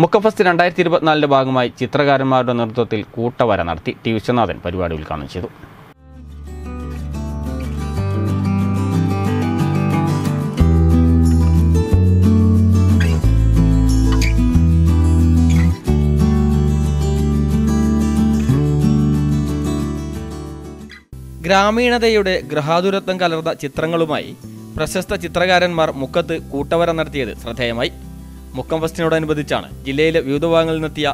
Mukkam fest രണ്ടായിരത്തി ഇരുപത്തിനാലിന്റെ ഭാഗമായി ചിത്രകാരന്മാരുടെ നേതൃത്വത്തിൽ കൂട്ടവര നടത്തി ടി വിശ്വനാഥൻ പരിപാടി ഉദ്ഘാടനം ചെയ്തു. ഗ്രാമീണതയുടെ ഗൃഹാതുരത്വം കലർന്ന ചിത്രങ്ങളുമായി പ്രശസ്ത ചിത്രകാരന്മാർ മുക്കത്ത് കൂട്ടവര നടത്തിയത് ശ്രദ്ധേയമായി. മുക്കം ഫെസ്റ്റിനോടനുബന്ധിച്ചാണ് ജില്ലയിലെ വിവിധ ഭാഗങ്ങളിൽ നിന്നെത്തിയ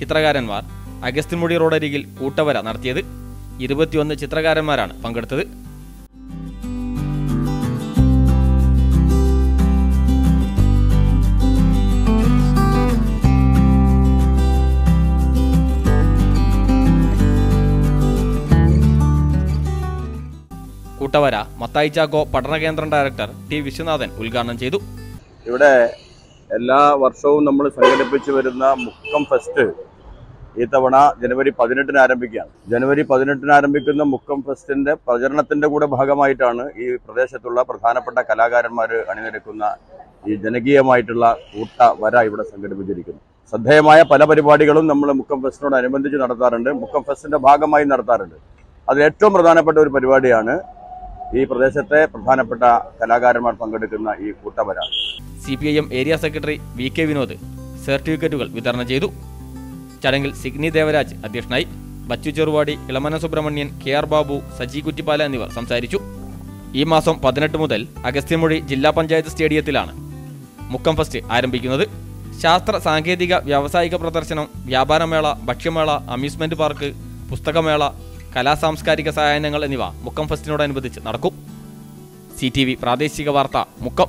ചിത്രകാരന്മാർ അഗസ്ത്യൻമുടി റോഡരികിൽ കൂട്ടവര നടത്തിയത്. ഇരുപത്തിയൊന്ന് ചിത്രകാരന്മാരാണ് പങ്കെടുത്തത്. കൂട്ടവര മത്തായിച്ചാക്കോ പഠന കേന്ദ്രം ഡയറക്ടർ ടി വിശ്വനാഥൻ ഉദ്ഘാടനം ചെയ്തു. ഇവിടെ എല്ലാ വർഷവും നമ്മൾ സംഘടിപ്പിച്ചു വരുന്ന മുക്കം ഫെസ്റ്റ് ഈ തവണ ജനുവരി പതിനെട്ടിന് ആരംഭിക്കുകയാണ്. ജനുവരി പതിനെട്ടിന് ആരംഭിക്കുന്ന മുക്കം ഫെസ്റ്റിന്റെ പ്രചരണത്തിന്റെ കൂടെ ഭാഗമായിട്ടാണ് ഈ പ്രദേശത്തുള്ള പ്രധാനപ്പെട്ട കലാകാരന്മാർ അണിനിരക്കുന്ന ഈ ജനകീയമായിട്ടുള്ള കൂട്ട വര ഇവിടെ സംഘടിപ്പിച്ചിരിക്കുന്നു. ശ്രദ്ധേയമായ പല പരിപാടികളും നമ്മൾ മുക്കം ഫെസ്റ്റിനോടനുബന്ധിച്ച് നടത്താറുണ്ട്. മുക്കം ഫെസ്റ്റിന്റെ ഭാഗമായി നടത്താറുണ്ട്. അതിൽ ഏറ്റവും പ്രധാനപ്പെട്ട ഒരു പരിപാടിയാണ് ഈ പ്രദേശത്തെ പ്രധാനപ്പെട്ട കലാകാരന്മാർ പങ്കെടുക്കുന്ന ഈ കൂട്ടവര. C P I M area secretary V K Vinod സർട്ടിഫിക്കറ്റുകൾ വിതരണം ചെയ്തു. ചടങ്ങിൽ സിഗ്നി ദേവരാജ് അധ്യക്ഷനായി ബച്ചു ചെറുവാടി ഇളമന സുബ്രഹ്മണ്യൻ കെ ആർ ബാബു സജി കുറ്റിപ്പാല എന്നിവർ സംസാരിച്ചു. ഈ മാസം പതിനെട്ട് മുതൽ അഗസ്ത്യമൊഴി ജില്ലാ പഞ്ചായത്ത് സ്റ്റേഡിയത്തിലാണ് മുക്കം ഫസ്റ്റ് ആരംഭിക്കുന്നത്. ശാസ്ത്ര സാങ്കേതിക വ്യാവസായിക പ്രദർശനം വ്യാപാരമേള ഭക്ഷ്യമേള അമ്യൂസ്മെന്റ് പാർക്ക് പുസ്തകമേള കലാസാംസ്കാരിക സായാഹ്നങ്ങൾ എന്നിവ മുക്കം ഫെസ്റ്റിനോടനുബന്ധിച്ച് നടക്കും. സി ടി വി പ്രാദേശിക വാർത്ത മുക്കം.